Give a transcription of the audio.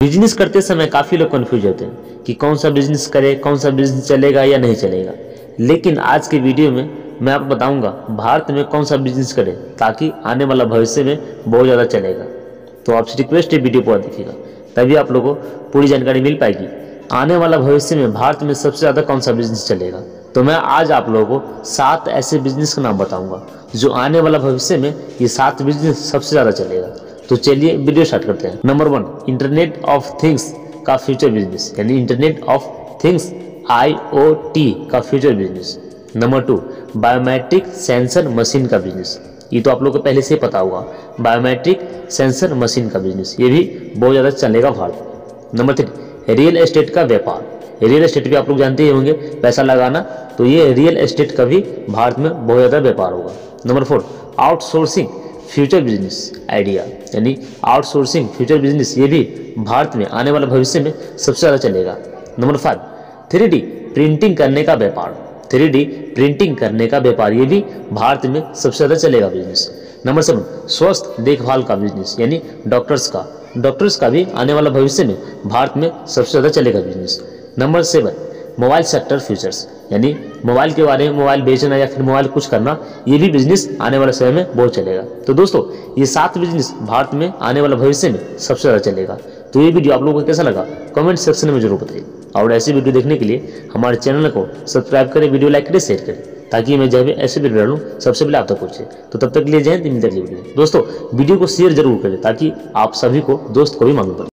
Business करते समय काफ़ी लोग कंफ्यूज होते हैं कि कौन सा बिज़नेस करे, कौन सा बिज़नेस चलेगा या नहीं चलेगा। लेकिन आज के वीडियो में मैं आपको बताऊँगा, भारत में कौन सा बिज़नेस करे ताकि आने वाला भविष्य में बहुत ज़्यादा चलेगा। तो आपसे रिक्वेस्ट है वीडियो पूरा देखिएगा, तभी आप लोगों को पूरी जानकारी मिल पाएगी। आने वाला भविष्य में भारत में सबसे ज़्यादा कौन सा बिज़नेस चलेगा? तो मैं आज आप लोगों को सात ऐसे बिज़नेस का नाम बताऊँगा, जो आने वाला भविष्य में ये सात बिज़नेस सबसे ज़्यादा चलेगा। तो चलिए वीडियो स्टार्ट करते हैं। Number one internet of things का फ्यूचर बिज़नेस यानी internet of things I O T का future business number two biometric sensor machine का बिज़नेस ये तो आप लोग को पहले से ही पता होगा। बायोमेट्रिक सेंसर मशीन का बिज़नेस ये भी बहुत ज़्यादा चलेगा Bharat number three real estate का व्यापार। रियल एस्टेट भी आप लोग जानते ही होंगे, पैसा लगाना तो ये रियल एस्टेट का भी भारत में बहुत ज़्यादा व्यापार होगा। Number four outsourcing future business idea यानी आउटसोर्सिंग फ्यूचर बिज़नेस ये भी भारत में आने वाले भविष्य में सबसे ज़्यादा चलेगा। नंबर फाइव थ्री प्रिंटिंग करने का व्यापार। थ्री प्रिंटिंग करने का व्यापार ये भी भारत में सबसे ज़्यादा चलेगा बिज़नेस नंबर सेवन स्वस्थ देखभाल का बिज़नेस यानी डॉक्टर्स का। डॉक्टर्स का भी आने वाला भविष्य में भारत में सबसे ज़्यादा चलेगा business number seven mobile sector futures, यानी मोबाइल के बारे में मोबाइल बेचना या फिर मोबाइल कुछ करना, ये भी बिज़नेस आने वाले समय में बहुत चलेगा। तो दोस्तों, ये सात बिज़नेस भारत में आने वाले भविष्य में सबसे ज़्यादा चलेगा। तो ये वीडियो आप लोगों को कैसा लगा कमेंट सेक्शन में ज़रूर बताइए। और ऐसी वीडियो देखने के लिए हमारे चैनल को सब्सक्राइब करें वीडियो लाइक करें शेयर करें, ताकि मैं जब भी ऐसे वीडियो डालूँ, सबसे पहले आप तक पहुँचे। तो तब तक के लिए जय हिंद मिलते वीडियो दोस्तों वीडियो को शेयर ज़रूर करें, ताकि आप सभी को, दोस्त को भी मालूम